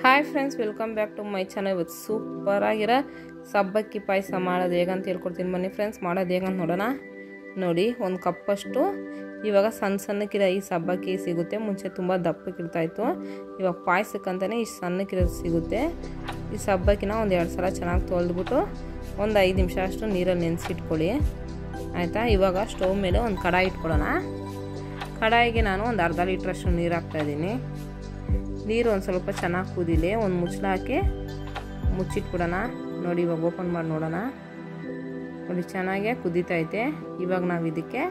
Hi friends welcome back to my channel ಇವತ್ತು super ಆಗಿರೋ ಸಬ್ಬಕ್ಕಿ ಪಾಯಸ ಮಾಡೋದು ಹೇಗಂತ ಹೇಳ್ಕೊಡ್ತೀನಿ ಬನ್ನಿ ಫ್ರೆಂಡ್ಸ್ ಮಾಡೋದು ಹೇಗಂತ ನೋಡೋಣ. ನೋಡಿ, ಒಂದು ಕಪ್ಪಷ್ಟು ಇವಾಗ ಸಣ್ಣ ಸಣ್ಣಕ್ಕಿರೋ ಈ ಸಬ್ಬಕ್ಕಿ ಸಿಗುತ್ತೆ. ಮುಂಚೆ ತುಂಬ ದಪ್ಪಕ್ಕಿರ್ತಾಯಿತ್ತು ಇವಾಗ ಪಾಯಸಕ್ಕಂತಲೇ ಇಷ್ಟು ಸಣ್ಣಕ್ಕಿರೋದು ಸಿಗುತ್ತೆ. ಈ ಸಬ್ಬಕ್ಕಿನ ಒಂದು ಎರಡು ಸಲ ಚೆನ್ನಾಗಿ ತೊಳೆದ್ಬಿಟ್ಟು ಒಂದು ಐದು ನಿಮಿಷ ಅಷ್ಟು ನೀರಲ್ಲಿ ನೆನೆಸಿಟ್ಕೊಳ್ಳಿ. ಆಯಿತಾ? ಇವಾಗ ಸ್ಟವ್ ಮೇಲೆ ಒಂದು ಕಡಾಯಿ ಇಟ್ಕೊಳ್ಳೋಣ. ಕಡಾಯಿಗೆ ನಾನು ಒಂದು ಅರ್ಧ ಲೀಟ್ರಷ್ಟು ನೀರು ಹಾಕ್ತಾಯಿದ್ದೀನಿ ನೀರು ಒಂದು ಸ್ವಲ್ಪ ಚೆನ್ನಾಗಿ ಕುದಿಲೆ, ಒಂದು ಮುಚ್ಚಳ ಹಾಕಿ ಮುಚ್ಚಿಟ್ಬಿಡೋಣ. ನೋಡಿ, ಇವಾಗ ಓಪನ್ ಮಾಡಿ ನೋಡೋಣ. ನೋಡಿ, ಚೆನ್ನಾಗೇ ಕುದೀತೈತೆ. ಇವಾಗ ನಾವು ಇದಕ್ಕೆ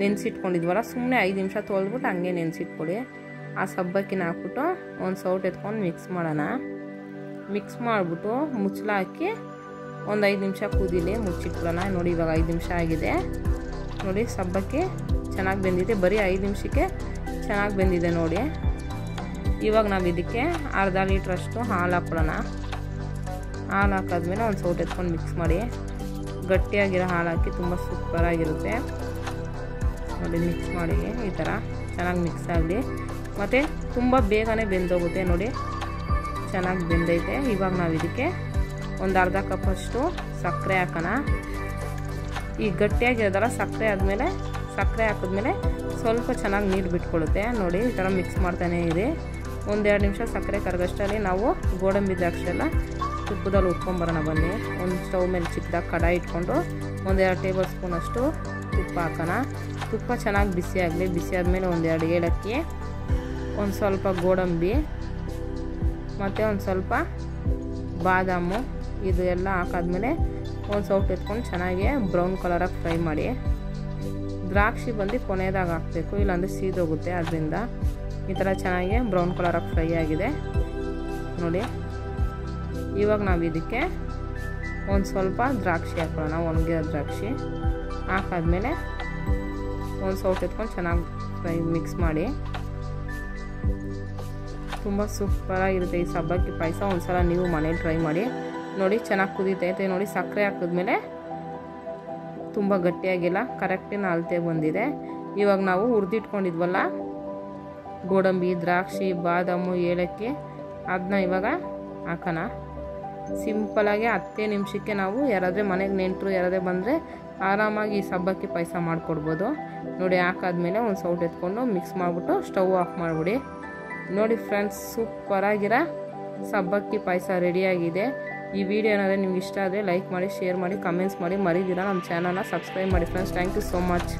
ನೆನೆಸಿಟ್ಕೊಂಡಿದ್ವಲ್ಲ ಸುಮ್ಮನೆ ಐದು ನಿಮಿಷ ತೊಳೆದ್ಬಿಟ್ಟು ಹಂಗೆ ನೆನೆಸಿಟ್ಕೊಳ್ಳಿ ಆ ಸಬ್ಬಕ್ಕಿನ ಹಾಕ್ಬಿಟ್ಟು ಒಂದು ಸೌಟ್ ಎತ್ಕೊಂಡು ಮಿಕ್ಸ್ ಮಾಡೋಣ. ಮಿಕ್ಸ್ ಮಾಡಿಬಿಟ್ಟು ಮುಚ್ಚಳ ಹಾಕಿ ಒಂದು ಐದು ನಿಮಿಷ ಕುದೀಲಿ, ಮುಚ್ಚಿಟ್ಬಿಡೋಣ. ನೋಡಿ, ಇವಾಗ ಐದು ನಿಮಿಷ ಆಗಿದೆ. ನೋಡಿ, ಸಬ್ಬಕ್ಕಿ ಚೆನ್ನಾಗಿ ಬೆಂದಿದೆ. ಬರೀ ಐದು ನಿಮಿಷಕ್ಕೆ ಚೆನ್ನಾಗಿ ಬೆಂದಿದೆ ನೋಡಿ. ಇವಾಗ ನಾವು ಇದಕ್ಕೆ ಅರ್ಧ ಲೀಟ್ರಷ್ಟು ಹಾಲು ಹಾಕ್ಬಿಡೋಣ ಹಾಲು ಹಾಕಾದ್ಮೇಲೆ ಒಂದು ಸೌಟ್ ಎತ್ಕೊಂಡು ಮಿಕ್ಸ್ ಮಾಡಿ. ಗಟ್ಟಿಯಾಗಿರೋ ಹಾಲು ಹಾಕಿ ತುಂಬ ಸೂಪರಾಗಿರುತ್ತೆ ನೋಡಿ ಮಿಕ್ಸ್ ಮಾಡಿ ಈ ಥರ ಚೆನ್ನಾಗಿ ಮಿಕ್ಸ್ ಆಗಲಿ. ಮತ್ತು ತುಂಬ ಬೇಗನೆ ಬೆಂದೋಗುತ್ತೆ ನೋಡಿ. ಚೆನ್ನಾಗಿ ಬೆಂದೈತೆ. ಇವಾಗ ನಾವು ಇದಕ್ಕೆ ಒಂದು ಅರ್ಧ ಕಪ್ಪಷ್ಟು ಸಕ್ಕರೆ ಹಾಕೋಣ. ಈ ಗಟ್ಟಿಯಾಗಿರೋದಲ್ಲ ಸಕ್ಕರೆ ಆದಮೇಲೆ, ಸಕ್ಕರೆ ಹಾಕಿದ್ಮೇಲೆ ಸ್ವಲ್ಪ ಚೆನ್ನಾಗಿ ನೀರು ಬಿಟ್ಕೊಳ್ಳುತ್ತೆ ನೋಡಿ, ಈ ಥರ ಮಿಕ್ಸ್ ಮಾಡ್ತಾನೆ ಇದೆ. ಒಂದೆರಡು ನಿಮಿಷ ಸಕ್ಕರೆ ಕರಗಷ್ಟಲ್ಲಿ ನಾವು ಗೋಡಂಬಿ ದ್ರಾಕ್ಷಿ ಎಲ್ಲ ತುಪ್ಪದಲ್ಲಿ ಉಟ್ಕೊಂಬರೋಣ ಬನ್ನಿ. ಒಂದು ಸ್ಟವ್ ಮೇಲೆ ಚಿಕ್ಕದಾಗಿ ಕಡಾಯಿ ಇಟ್ಕೊಂಡು ಒಂದೆರಡು ಟೇಬಲ್ ಸ್ಪೂನಷ್ಟು ತುಪ್ಪ ಹಾಕೋಣ. ತುಪ್ಪ ಚೆನ್ನಾಗಿ ಬಿಸಿ ಆಗಲಿ, ಬಿಸಿ ಆದಮೇಲೆ ಒಂದೆರಡು ಏಲಕ್ಕಿ, ಒಂದು ಸ್ವಲ್ಪ ಗೋಡಂಬಿ, ಮತ್ತು ಒಂದು ಸ್ವಲ್ಪ ಬಾದಾಮು, ಇದು ಎಲ್ಲ ಹಾಕಾದ್ಮೇಲೆ ಒಂದು ಸೌಟ್ ಎತ್ಕೊಂಡು ಚೆನ್ನಾಗಿ ಬ್ರೌನ್ ಕಲರಾಗಿ ಫ್ರೈ ಮಾಡಿ. ದ್ರಾಕ್ಷಿ ಬಂದು ಕೊನೆಯದಾಗ ಹಾಕಬೇಕು, ಇಲ್ಲಾಂದರೆ ಸೀದೋಗುತ್ತೆ. ಅದರಿಂದ ಈ ಥರ ಚೆನ್ನಾಗಿ ಬ್ರೌನ್ ಕಲರಾಗಿ ಫ್ರೈ ಆಗಿದೆ. ನೋಡಿ, ಇವಾಗ ನಾವು ಇದಕ್ಕೆ ಒಂದು ಸ್ವಲ್ಪ ದ್ರಾಕ್ಷಿ ಹಾಕೊಳ್ಳೋಣ, ಒಣಗಿರೋ ದ್ರಾಕ್ಷಿ. ಹಾಕಾದ್ಮೇಲೆ ಒಂದು ಸೌಟ್ ಎತ್ಕೊಂಡು ಚೆನ್ನಾಗಿ ಫ್ರೈ ಮಿಕ್ಸ್ ಮಾಡಿ. ತುಂಬ ಸೂಪರಾಗಿರುತ್ತೆ ಈ ಸಬ್ಬಕ್ಕಿ ಪಾಯಸ. ಒಂದು ಸಲ ನೀವು ಮನೇಲಿ ಟ್ರೈ ಮಾಡಿ. ನೋಡಿ, ಚೆನ್ನಾಗಿ ಕುದೀತೈತೆ ನೋಡಿ, ಸಕ್ಕರೆ ಹಾಕಿದ್ಮೇಲೆ ತುಂಬ ಗಟ್ಟಿಯಾಗಿಲ್ಲ ಕರೆಕ್ಟಿನ ಅಳತೆ ಬಂದಿದೆ. ಇವಾಗ ನಾವು ಹುರಿದಿಟ್ಕೊಂಡಿದ್ವಲ್ಲ ಗೋಡಂಬಿ, ದ್ರಾಕ್ಷಿ, ಬಾದಾಮು, ಏಲಕ್ಕಿ ಅದನ್ನ ಇವಾಗ ಹಾಕೋಣ. ಸಿಂಪಲಾಗಿ ಹತ್ತೇ ನಿಮಿಷಕ್ಕೆ ನಾವು ಯಾರಾದರೆ ಮನೆಗೆ ನೆಂಟರು ಯಾರಾದರೆ ಬಂದರೆ ಆರಾಮಾಗಿ ಈ ಸಬ್ಬಕ್ಕಿ ಪಾಯಸ ಮಾಡಿಕೊಡ್ಬೋದು. ನೋಡಿ ಹಾಕಾದ್ಮೇಲೆ ಒಂದು ಸೌಟ್ ಎತ್ಕೊಂಡು ಮಿಕ್ಸ್ ಮಾಡಿಬಿಟ್ಟು ಸ್ಟವ್ ಆಫ್ ಮಾಡಿಬಿಡಿ. ನೋಡಿ ಫ್ರೆಂಡ್ಸ್ ಸೂಪರಾಗಿರೋ ಸಬ್ಬಕ್ಕಿ ಪಾಯಸ ರೆಡಿಯಾಗಿದೆ ಈ ವಿಡಿಯೋ ಏನಾದರೆ ನಿಮ್ಗೆ ಇಷ್ಟ ಆದರೆ ಲೈಕ್ ಮಾಡಿ ಶೇರ್ ಮಾಡಿ ಕಮೆಂಟ್ಸ್ ಮಾಡಿ. ಮರಿದಿರ ನಮ್ಮ ಚಾನಲ್ನ ಸಬ್ಸ್ಕ್ರೈಬ್ ಮಾಡಿ friends thank you so much